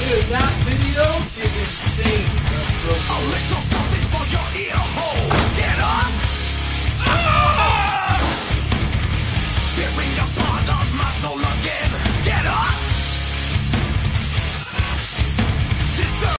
Is that video?